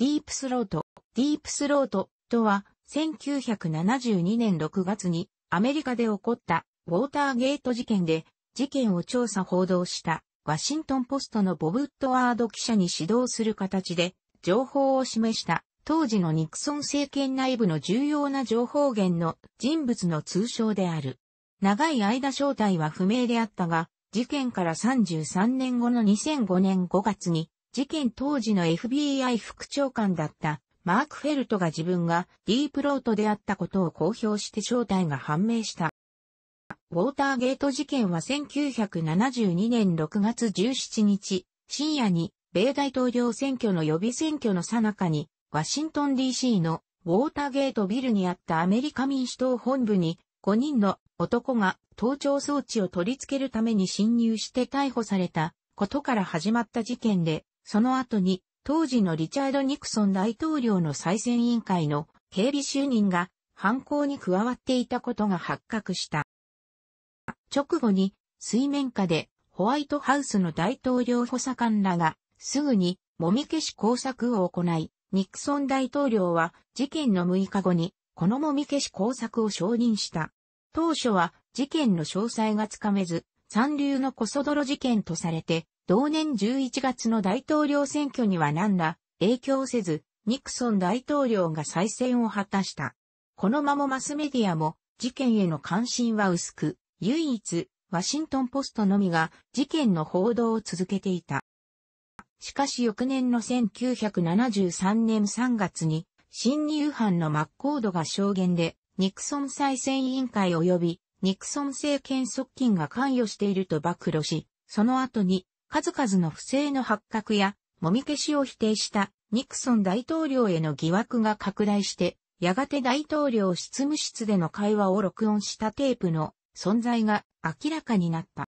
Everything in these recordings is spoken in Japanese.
ディープスロート。ディープスロートとは、1972年6月にアメリカで起こったウォーターゲート事件で事件を調査報道したワシントンポストのボブ・ウッドワード記者に指導する形で情報を示した当時のニクソン政権内部の重要な情報源の人物の通称である。長い間正体は不明であったが、事件から33年後の2005年5月に、事件当時の FBI 副長官だったマーク・フェルトが自分がディープスロートであったことを公表して正体が判明した。ウォーターゲート事件は1972年6月17日、深夜に米大統領選挙の予備選挙の最中に、ワシントン DC のウォーターゲートビルにあったアメリカ民主党本部に5人の男が盗聴装置を取り付けるために侵入して逮捕されたことから始まった事件で、その後に当時のリチャード・ニクソン大統領の再選委員会の警備就任が犯行に加わっていたことが発覚した。直後に水面下でホワイトハウスの大統領補佐官らがすぐにもみ消し工作を行い、ニクソン大統領は事件の6日後にこのもみ消し工作を承認した。当初は事件の詳細がつかめず、三流のコソ泥事件とされて、同年11月の大統領選挙には何ら影響せず、ニクソン大統領が再選を果たした。このままマスメディアも事件への関心は薄く、唯一、ワシントンポストのみが事件の報道を続けていた。しかし翌年の1973年3月に、侵入犯のマッコードが証言で、ニクソン再選委員会及び、ニクソン政権側近が関与していると暴露し、その後に、数々の不正の発覚や、もみ消しを否定したニクソン大統領への疑惑が拡大して、やがて大統領執務室での会話を録音したテープの存在が明らかになった。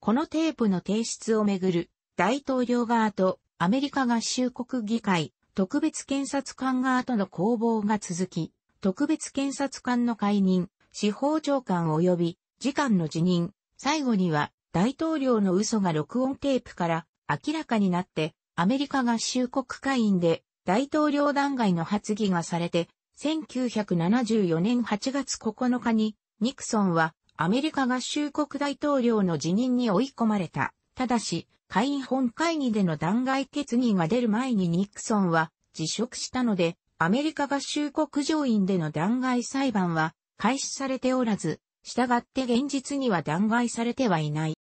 このテープの提出をめぐる大統領側とアメリカ合衆国議会特別検察官側との攻防が続き、特別検察官の解任、司法長官及び次官の辞任、最後には大統領の嘘が録音テープから明らかになってアメリカ合衆国会員で大統領弾劾の発議がされて1974年8月9日にニクソンはアメリカ合衆国大統領の辞任に追い込まれた。ただし、会員本会議での弾劾決議が出る前にニクソンは辞職したので、アメリカ合衆国上院での弾劾裁判は開始されておらず、従って現実には弾劾されてはいない。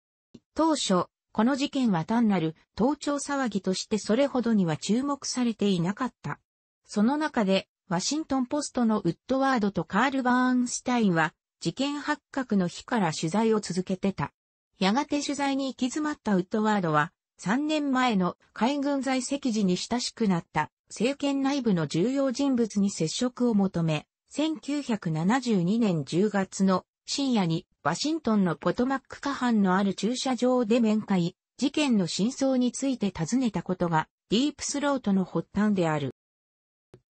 当初、この事件は単なる盗聴騒ぎとしてそれほどには注目されていなかった。その中で、ワシントンポストのウッドワードとカール・バーンスタインは、事件発覚の日から取材を続けてた。やがて取材に行き詰まったウッドワードは、3年前の海軍在籍時に親しくなった政権内部の重要人物に接触を求め、1972年10月の深夜にワシントンのポトマック下半のある駐車場で面会、事件の真相について尋ねたことがディープスロートの発端である。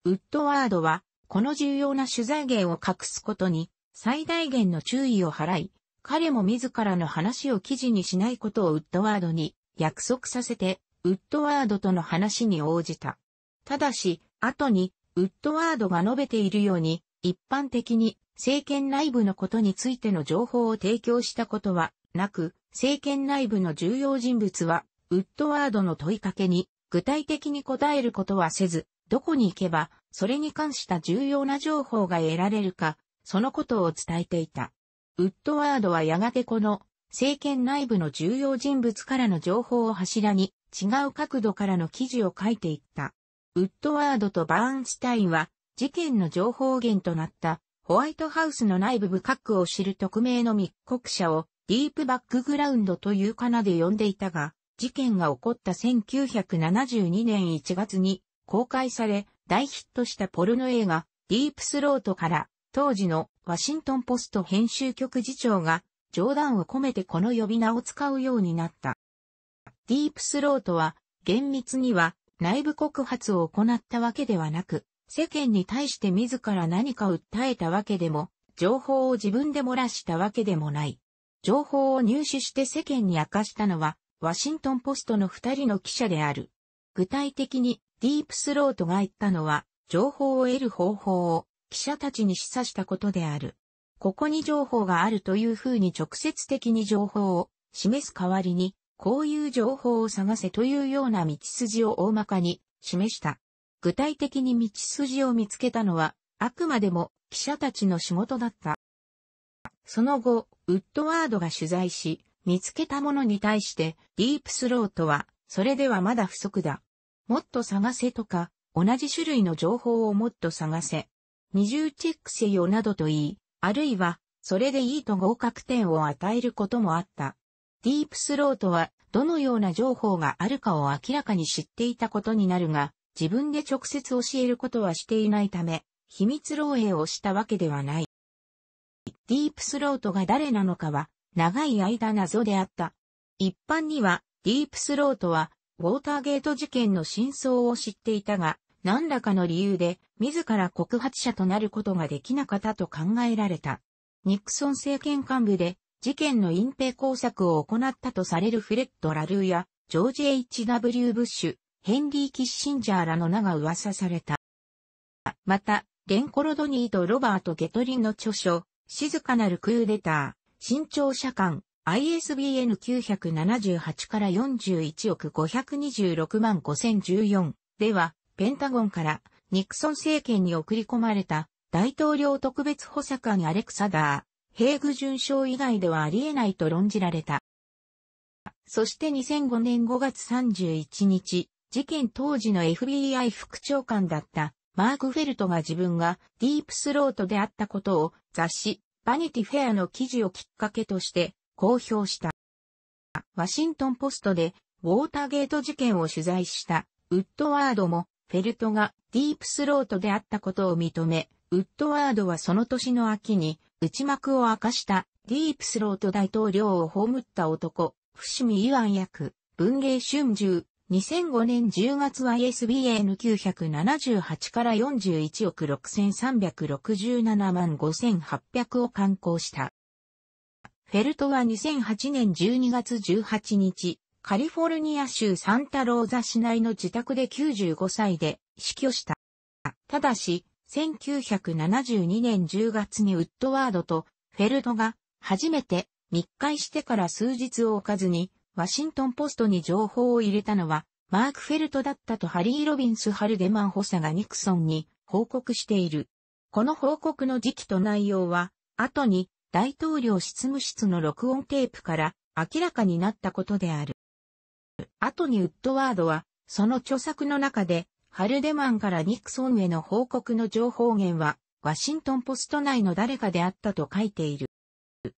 ウッドワードはこの重要な取材源を隠すことに最大限の注意を払い、彼も自らの話を記事にしないことをウッドワードに約束させて、ウッドワードとの話に応じた。ただし、後に、ウッドワードが述べているように、一般的に政権内部のことについての情報を提供したことはなく、政権内部の重要人物は、ウッドワードの問いかけに具体的に答えることはせず、どこに行けば、それに関した重要な情報が得られるか、そのことを伝えていた。ウッドワードはやがてこの政権内部の重要人物からの情報を柱に違う角度からの記事を書いていった。ウッドワードとバーンスタインは事件の情報源となったホワイトハウスの内部深くを知る匿名の密告者をディープバックグラウンドというかなで呼んでいたが、事件が起こった1972年1月に公開され大ヒットしたポルノ映画ディープスロートから当時のワシントンポスト編集局次長が冗談を込めてこの呼び名を使うようになった。ディープスロートは厳密には内部告発を行ったわけではなく、世間に対して自ら何か訴えたわけでも、情報を自分で漏らしたわけでもない。情報を入手して世間に明かしたのは、ワシントンポストの二人の記者である。具体的に、ディープスロートが言ったのは、情報を得る方法を記者たちに示唆したことである。ここに情報があるというふうに直接的に情報を示す代わりに、こういう情報を探せというような道筋を大まかに示した。具体的に道筋を見つけたのは、あくまでも記者たちの仕事だった。その後、ウッドワードが取材し、見つけたものに対して、ディープスロートは、それではまだ不足だ。もっと探せとか、同じ種類の情報をもっと探せ。二重チェックせよなどと言い、あるいは、それでいいと合格点を与えることもあった。ディープスロートは、どのような情報があるかを明らかに知っていたことになるが、自分で直接教えることはしていないため、秘密漏洩をしたわけではない。ディープスロートが誰なのかは、長い間謎であった。一般には、ディープスロートは、ウォーターゲート事件の真相を知っていたが、何らかの理由で、自ら告発者となることができなかったと考えられた。ニクソン政権幹部で、事件の隠蔽工作を行ったとされるフレッド・ラルーや、ジョージ・ H.W. ブッシュ、ヘンリー・キッシンジャーらの名が噂された。また、レンコロドニーとロバート・ゲトリンの著書、静かなるクーデター、新潮社館、ISBN 978から41億526万5014では、ペンタゴンからニクソン政権に送り込まれた大統領特別補佐官アレクサダー、ヘーグ准将以外ではありえないと論じられた。そして2005年5月31日、事件当時の FBI 副長官だったマーク・フェルトが自分がディープスロートであったことを雑誌バニティフェアの記事をきっかけとして公表した。ワシントンポストでウォーターゲート事件を取材したウッドワードもフェルトがディープスロートであったことを認め、ウッドワードはその年の秋に内幕を明かしたディープスロート大統領を葬った男、伏見イワン役、文芸春秋、2005年10月は ISBN978 から41億6367万5800を刊行した。フェルトは2008年12月18日、カリフォルニア州サンタローザ市内の自宅で95歳で死去した。ただし、1972年10月にウッドワードとフェルトが初めて密会してから数日を置かずにワシントンポストに情報を入れたのは、マーク・フェルトだったとハリー・ロビンス・ハルデマン補佐がニクソンに報告している。この報告の時期と内容は、後に大統領執務室の録音テープから明らかになったことである。後にウッドワードは、その著作の中で、ハルデマンからニクソンへの報告の情報源は、ワシントンポスト内の誰かであったと書いている。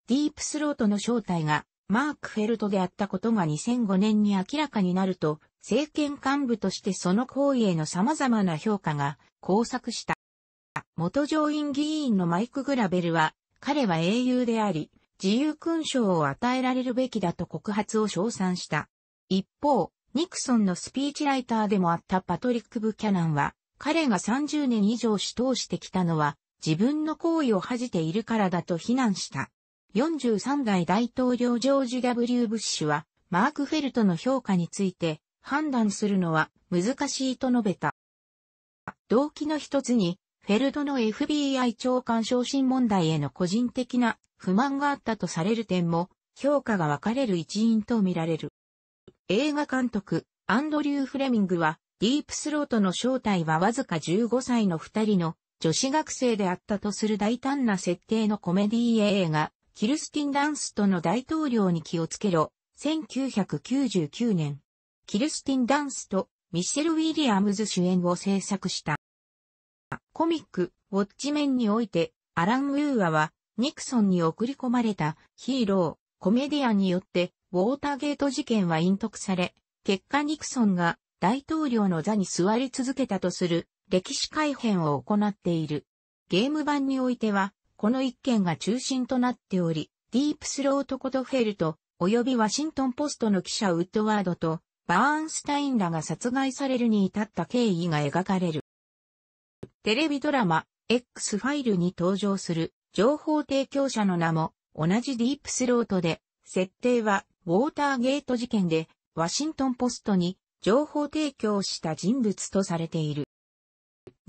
ディープスロートの正体がマーク・フェルトであったことが2005年に明らかになると、政権幹部としてその行為への様々な評価が交錯した。元上院議員のマイク・グラベルは、彼は英雄であり、自由勲章を与えられるべきだと告発を称賛した。一方、ニクソンのスピーチライターでもあったパトリック・ブキャナンは、彼が30年以上主導してきたのは、自分の行為を恥じているからだと非難した。43代大統領ジョージ・ W. ブッシュは、マーク・フェルトの評価について判断するのは難しいと述べた。動機の一つに、フェルトの FBI 長官昇進問題への個人的な不満があったとされる点も、評価が分かれる一因とみられる。映画監督、アンドリュー・フレミングは、ディープスロートの正体はわずか15歳の二人の女子学生であったとする大胆な設定のコメディ映画、キルスティン・ダンストの大統領に気をつけろ、1999年。キルスティン・ダンスとミシェル・ウィリアムズ主演を制作した。コミック、ウォッチメンにおいて、アラン・ウーアは、ニクソンに送り込まれたヒーロー、コメディアンによって、ウォーターゲート事件は隠匿され、結果ニクソンが大統領の座に座り続けたとする歴史改変を行っている。ゲーム版においては、この一件が中心となっており、ディープスロートコトフェルト、及びワシントンポストの記者ウッドワードと、バーンスタインらが殺害されるに至った経緯が描かれる。テレビドラマ、X ファイルに登場する情報提供者の名も同じディープスロートで、設定はウォーターゲート事件でワシントンポストに情報提供した人物とされている。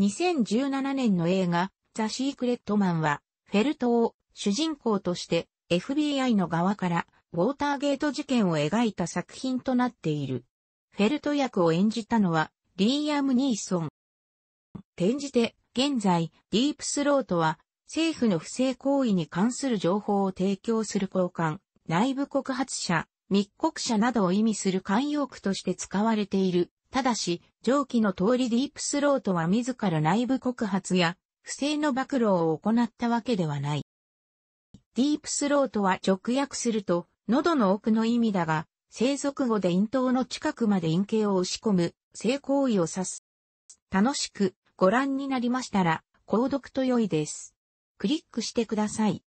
2017年の映画、ザ・シークレットマンは、フェルトを主人公として FBI の側からウォーターゲート事件を描いた作品となっている。フェルト役を演じたのはリーアム・ニーソン。転じて、現在、ディープスロートは政府の不正行為に関する情報を提供する交換、内部告発者、密告者などを意味する慣用句として使われている。ただし、上記の通りディープスロートは自ら内部告発や不正の暴露を行ったわけではない。ディープスロートは直訳すると、喉の奥の意味だが、生息語で咽頭の近くまで陰形を押し込む、性行為を指す。楽しくご覧になりましたら、購読と良いです。クリックしてください。